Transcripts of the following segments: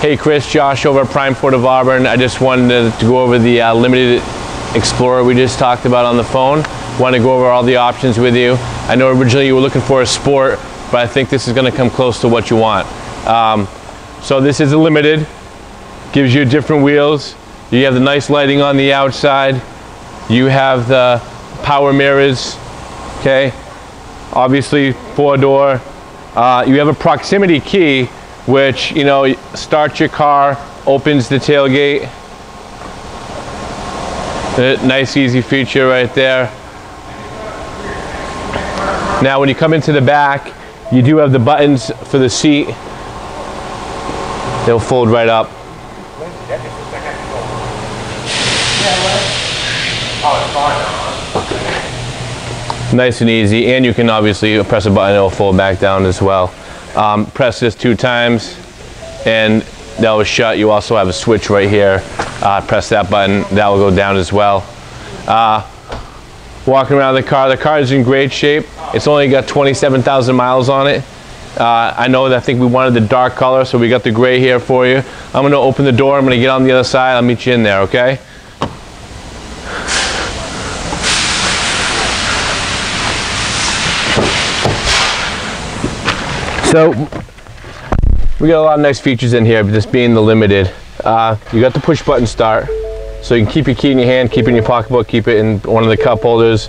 Hey Chris, Josh over at Prime Ford of Auburn. I just wanted to go over the uh, limited Explorer we just talked about on the phone. Want to go over all the options with you. I know originally you were looking for a sport, but I think this is going to come close to what you want. Um, so this is a limited, gives you different wheels. You have the nice lighting on the outside. You have the power mirrors, okay? Obviously four door. Uh, you have a proximity key, which, you know, starts your car, opens the tailgate, uh, Nice easy feature right there. Now when you come into the back, you do have the buttons for the seat. They'll fold right up. Nice and easy, and you can obviously press a button, it'll fold back down as well. Um, press this two times, and that will shut. You also have a switch right here uh, press that button, that will go down as well. Uh, walking around the car, the car is in great shape. It's only got 27,000 miles on it. Uh, I know that I think we wanted the dark color, so we got the gray here for you. I'm gonna open the door, I'm gonna get on the other side, I'll meet you in there, okay? So, we got a lot of nice features in here, but this being the limited. Uh, you got the push button start. So you can keep your key in your hand, keep it in your pocketbook, keep it in one of the cup holders.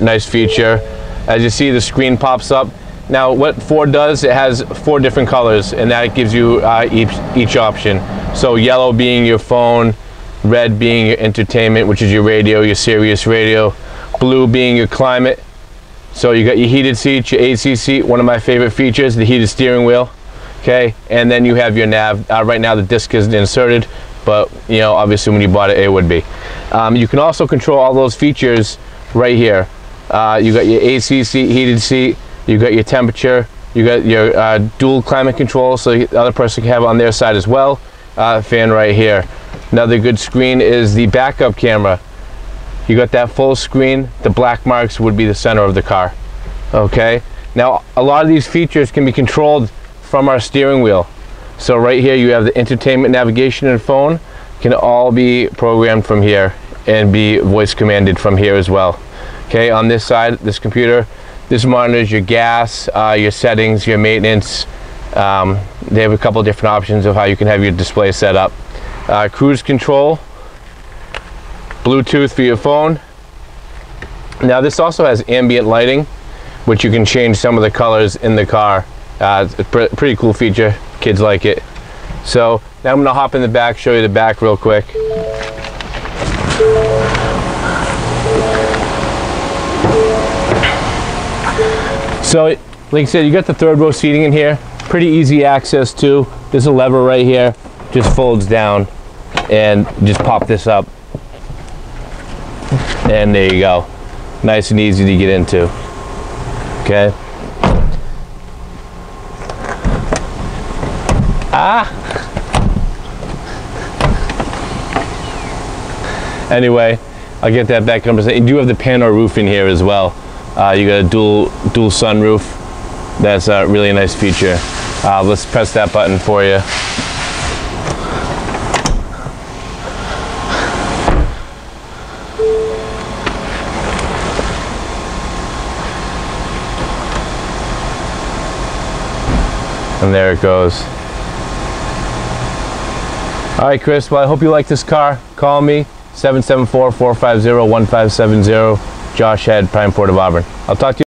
Nice feature. As you see, the screen pops up. Now what Ford does, it has four different colors and that gives you uh, each, each option. So yellow being your phone, red being your entertainment, which is your radio, your Sirius radio, blue being your climate. So you got your heated seats, your AC seat, one of my favorite features, the heated steering wheel okay? And then you have your nav uh, right now the disc isn't inserted but you know obviously when you bought it it would be. Um, you can also control all those features right here. Uh, you got your AC seat heated seat you got your temperature you got your uh, dual climate control so the other person can have on their side as well. Uh, fan right here. Another good screen is the backup camera you got that full screen the black marks would be the center of the car okay now a lot of these features can be controlled from our steering wheel. So right here you have the entertainment navigation and phone can all be programmed from here and be voice commanded from here as well. Okay, on this side, this computer, this monitors your gas, uh, your settings, your maintenance. Um, they have a couple different options of how you can have your display set up. Uh, cruise control, Bluetooth for your phone. Now this also has ambient lighting, which you can change some of the colors in the car. Uh, it's a pr pretty cool feature. Kids like it. So now I'm gonna hop in the back, show you the back real quick. So, like I said, you got the third row seating in here. Pretty easy access too. There's a lever right here, just folds down and just pop this up. And there you go. Nice and easy to get into. Okay. Ah! Anyway, I'll get that back 100%. You do have the panel roof in here as well. Uh, you got a dual dual sunroof. That's a really nice feature. Uh, let's press that button for you. And there it goes. All right, Chris. Well, I hope you like this car. Call me 774-450-1570. Josh Head, Prime Ford of Auburn. I'll talk to you.